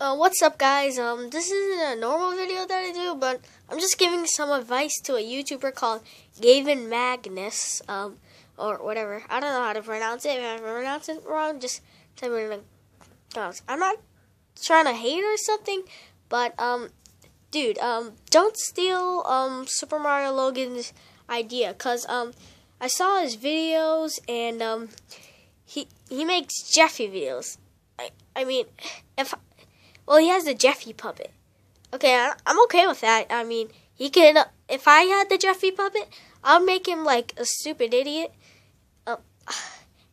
Uh, what's up, guys? Um, this isn't a normal video that I do, but I'm just giving some advice to a YouTuber called Gavin Magnus, um, or whatever. I don't know how to pronounce it. If I pronounce it wrong, just tell me in the comments. I'm not trying to hate or something, but um, dude, um, don't steal um Super Mario Logan's idea, cause um, I saw his videos and um, he he makes Jeffy videos. I I mean, if well, he has the Jeffy puppet. Okay, I'm okay with that. I mean, he can. Uh, if I had the Jeffy puppet, I'll make him like a stupid idiot. Uh,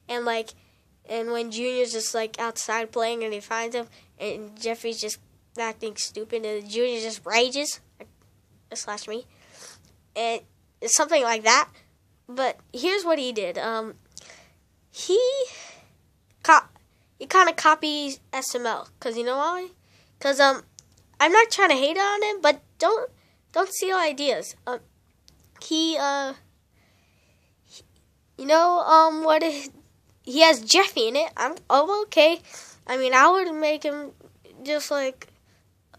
and like, and when Junior's just like outside playing and he finds him, and Jeffy's just acting stupid, and Junior just rages, slash me, and something like that. But here's what he did. Um, he, co- he kind of copies SML, cause you know why? Cause um, I'm not trying to hate on him, but don't don't steal ideas. Um, he uh, he, you know um what is, he has Jeffy in it. I'm oh okay. I mean, I would make him just like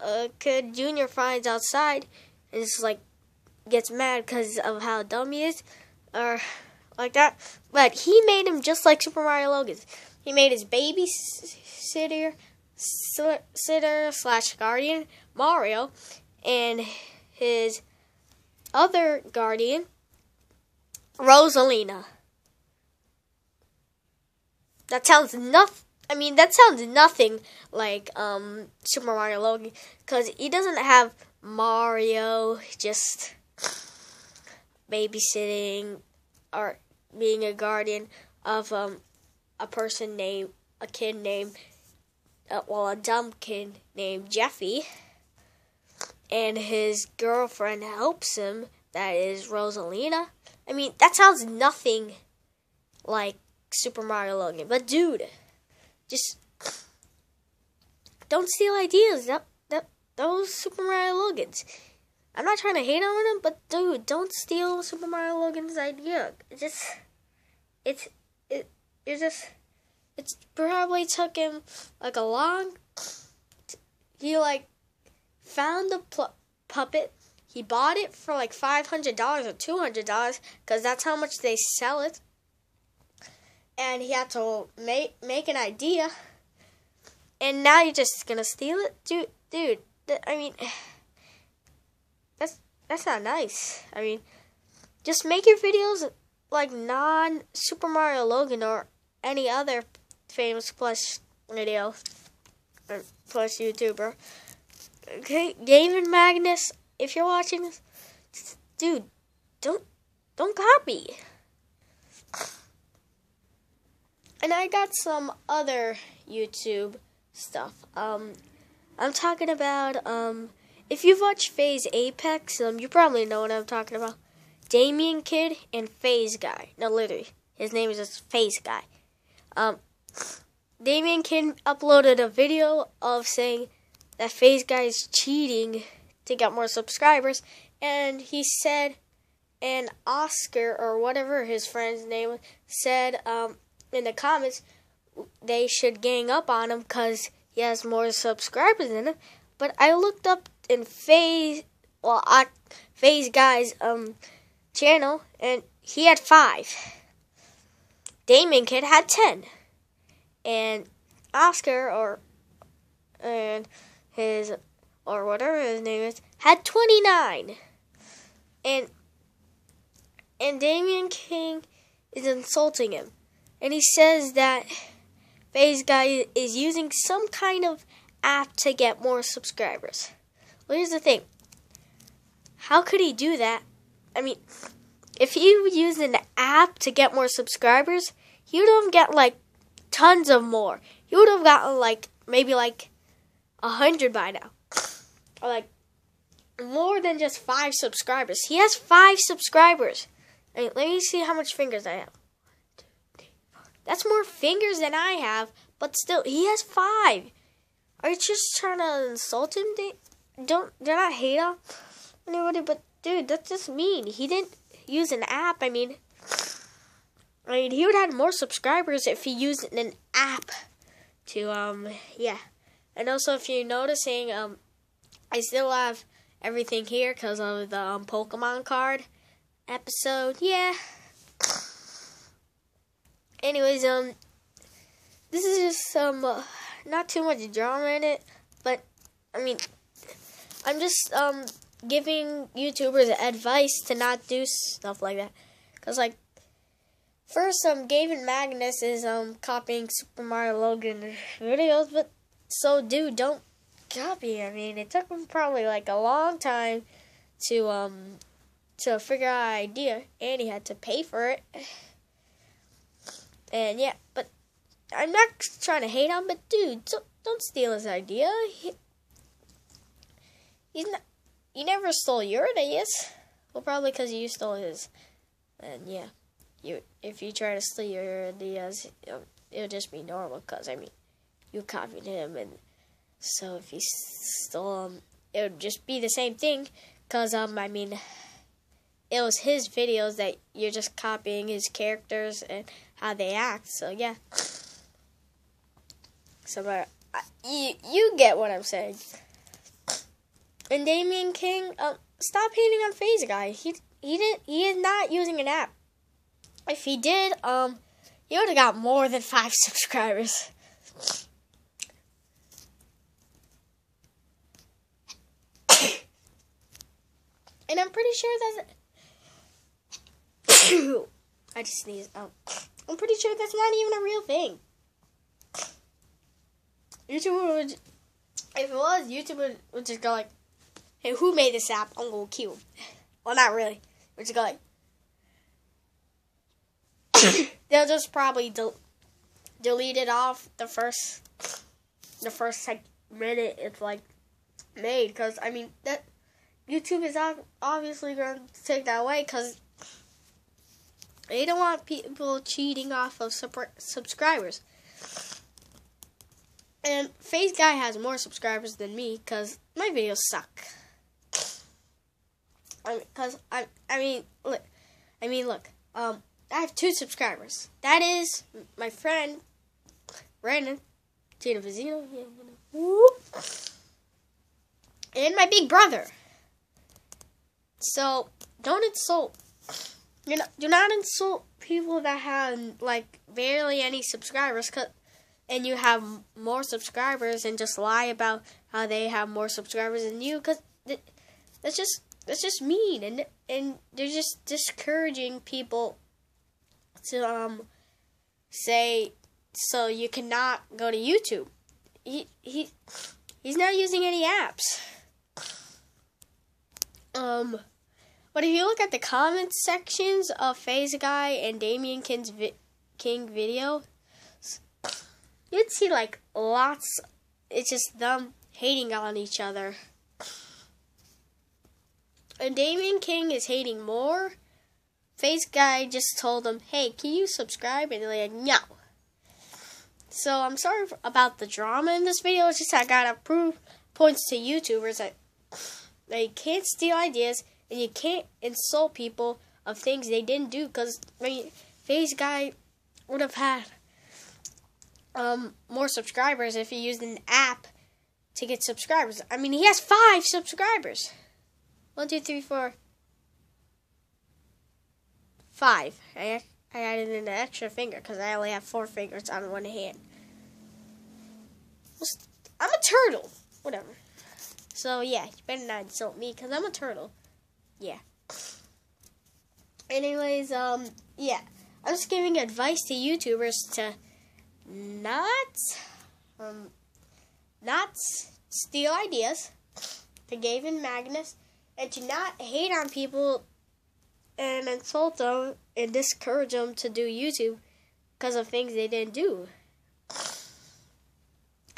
a kid Junior finds outside and just like gets mad because of how dumb he is, or like that. But he made him just like Super Mario Logan's. He made his babysitter sitter slash guardian Mario and his other guardian Rosalina. That sounds nothing. I mean, that sounds nothing like um, Super Mario Logan because he doesn't have Mario just babysitting or being a guardian of um, a person named a kid named uh, well, a dumb kid named Jeffy, and his girlfriend helps him. That is Rosalina. I mean, that sounds nothing like Super Mario Logan. But dude, just don't steal ideas. That that those Super Mario Logans. I'm not trying to hate on them, but dude, don't steal Super Mario Logan's idea. It just it's it it's just it's probably took him like a long. He like found the puppet. He bought it for like five hundred dollars or two hundred dollars because that's how much they sell it. And he had to make make an idea. And now you're just gonna steal it, dude. Dude, th- I mean, that's that's not nice. I mean, just make your videos like non Super Mario Logan or any other famous plus video or plus YouTuber. Okay, Gavin Magnus, if you're watching this, dude, don't don't copy. And I got some other YouTube stuff. Um, I'm talking about um, if you've watched FaZe Apex, um, you probably know what I'm talking about. Damien Kid and FaZe Guy. No, literally, his name is just FaZe Guy. Um, Damien Kid uploaded a video of saying that FaZe Guy is cheating to get more subscribers, and he said, and Oscar or whatever his friend's name was, said um, in the comments they should gang up on him because he has more subscribers than him. But I looked up in FaZe, well, uh, FaZe Guy's um channel, and he had five. Damien Kid had ten and Oscar or and his or whatever his name is had 29 and and Damien King is insulting him and he says that FaZe guy is using some kind of app to get more subscribers. Well, here's the thing. How could he do that? I mean, if he used an app to get more subscribers, he would have get like tons of more. He would have gotten like maybe like a hundred by now, or like more than just five subscribers. He has five subscribers. Mean, let me see how much fingers I have. That's more fingers than I have, but still, he has five. Are you just trying to insult him? They don't. They're not hate on anybody, but dude, that's just mean. He didn't use an app. I mean, I mean, he would have more subscribers if he used an app to, um, yeah. And also, if you're noticing, um, I still have everything here because of the um, Pokemon card episode. Yeah. Anyways, um, this is just some uh, not too much drama in it, but I mean, I'm just um giving YouTubers advice to not do stuff like that, cause like. First, um, Gavin Magnus is um copying Super Mario Logan videos, but so dude, don't copy. I mean, it took him probably like a long time to um to figure out an idea, and he had to pay for it. And yeah, but I'm not trying to hate on, but dude, don't, don't steal his idea. He, he's not. You never stole your ideas. Well, probably because you stole his. And yeah, you if you try to steal your ideas, it'll, it'll just be normal. Cause I mean, you copied him, and so if you stole him, it would just be the same thing. Cause um, I mean, it was his videos that you're just copying his characters and how they act. So yeah. So but you you get what I'm saying. And Damien King, um, stop hating on FaZe Guy. He he didn't he is not using an app. If he did, um, he would have got more than five subscribers. and I'm pretty sure that's I just sneezed. Oh. I'm pretty sure that's not even a real thing. YouTube would, if it was, YouTube would, would just go like, "Hey, who made this app? I'm gonna kill him." Well, not really. Would just go like, they'll just probably del- delete it off the first, the first like minute it's like made because I mean that YouTube is obviously going to take that away because they don't want people cheating off of subscribers. And FaZe Guy has more subscribers than me because my videos suck. I because I I mean look, I mean look, um, I have two subscribers. That is my friend Brandon, Tina Vizino, and my big brother. So don't insult you know, do not insult people that have like barely any subscribers, and you have more subscribers, and just lie about how they have more subscribers than you, because that's just that's just mean, and and they're just discouraging people to um say so you cannot go to YouTube. He he he's not using any apps. Um but if you look at the comments sections of FaZe Guy and Damien King's vi- King video, you'd see like lots. It's just them hating on each other. And Damien King is hating more. FaZe Guy just told him, "Hey, can you subscribe?" And they're like, "No." So I'm sorry about the drama in this video. It's just I gotta prove points to YouTubers that they can't steal ideas and you can't insult people of things they didn't do because I mean, Face Guy would have had um, more subscribers if he used an app to get subscribers. I mean, he has five subscribers. One, two, three, four, five. I I added an extra finger because I only have four fingers on one hand. I'm a turtle. Whatever. So yeah, you better not insult me because I'm a turtle yeah. Anyways, um, yeah. I'm just giving advice to YouTubers to not, um, not steal ideas, to Gavin Magnus, and to not hate on people and insult them and discourage them to do YouTube because of things they didn't do.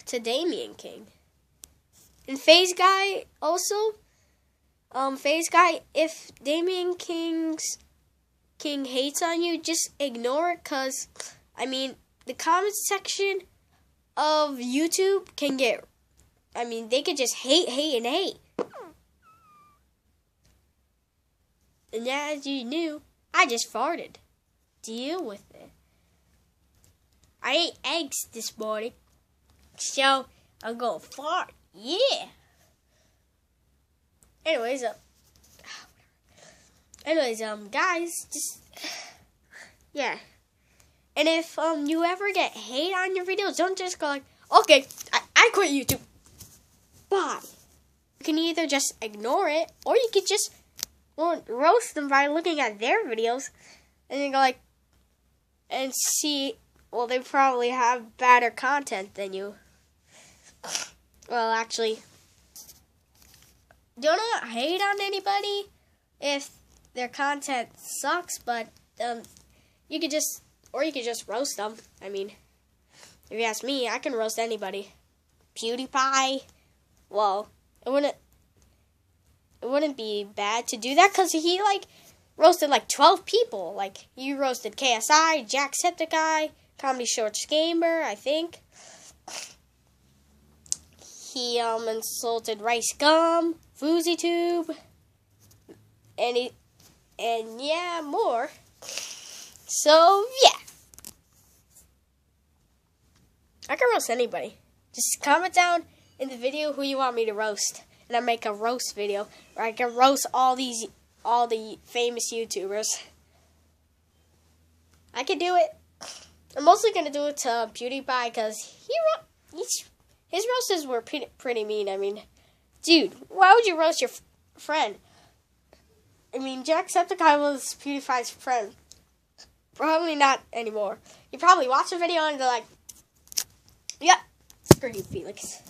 To Damien King. And FaZe Guy also um, FaZe Guy, if Damien King's King hates on you, just ignore it, cause I mean the comments section of YouTube can get. I mean, they could just hate, hate, and hate. And as you knew, I just farted. Deal with it. I ate eggs this morning, so I'm going far. Yeah. Anyways, uh, anyways, um, guys, just yeah. And if um you ever get hate on your videos, don't just go like, okay, I, I quit YouTube. Bye. You can either just ignore it, or you could just well, roast them by looking at their videos, and then go like, and see. Well, they probably have better content than you. Well, actually, do not hate on anybody if their content sucks, but um, you could just, or you could just roast them. I mean, if you ask me, I can roast anybody. PewDiePie, well, it wouldn't, it wouldn't be bad to do that because he like roasted like 12 people. Like you roasted KSI, Jacksepticeye, Comedy Shorts Gamer, I think. He um insulted Rice Gum, FouseyTube, and he, and yeah, more. So yeah, I can roast anybody. Just comment down in the video who you want me to roast, and I make a roast video where I can roast all these all the famous YouTubers. I can do it. I'm mostly gonna do it to PewDiePie because he he's, his roasts were pretty, pretty mean. I mean, dude, why would you roast your friend? I mean, Jacksepticeye was PewDiePie's friend. Probably not anymore. You probably watch a video and they're like, "Yep, screw you, Felix."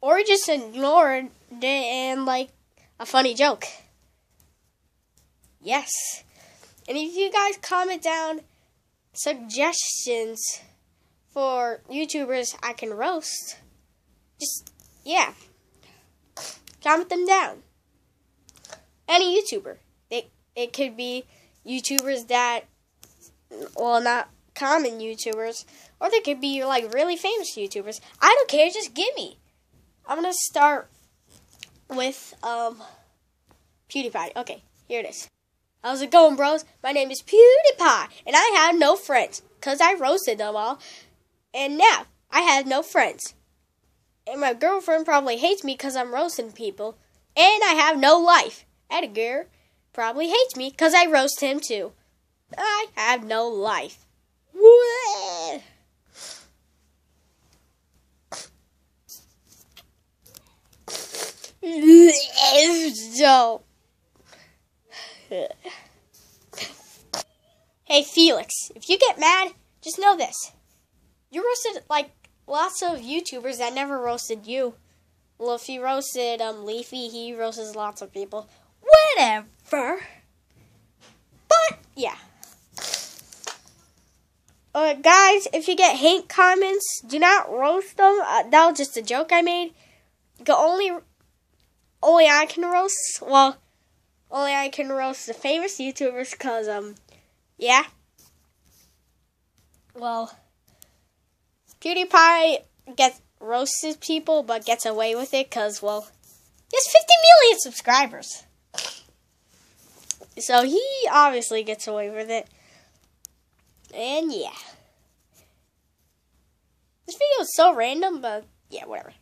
Or just ignored it and like a funny joke. Yes. And if you guys comment down suggestions for YouTubers I can roast, just, yeah, comment them down. Any YouTuber. It, it could be YouTubers that, well, not common YouTubers, or they could be like really famous YouTubers. I don't care, just give me. I'm gonna start with um PewDiePie. Okay, here it is. How's it going, bros? My name is PewDiePie, and I have no friends, cause I roasted them all. And now, I have no friends. And my girlfriend probably hates me cause I'm roasting people. And I have no life. Edgar probably hates me cause I roast him too. I have no life. Hey Felix, if you get mad, just know this. You roasted like lots of YouTubers that never roasted you. Well, if you roasted um Leafy, he roasts lots of people. Whatever. But yeah. Uh, guys, if you get hate comments, do not roast them. Uh, that was just a joke I made. The only, only I can roast. Well, only I can roast the famous YouTubers because, um, yeah. Well, PewDiePie gets roasted people, but gets away with it because, well, he has 50 million subscribers. So he obviously gets away with it. And yeah. This video is so random, but yeah, whatever.